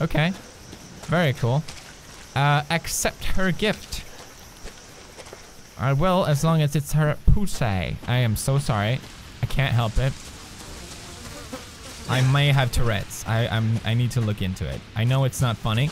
Okay. Very cool. Uh, accept her gift. Uh, I will, as long as it's her pussy. I am so sorry. I can't help it. I may have Tourette's. I, I'm, I need to look into it. I know it's not funny.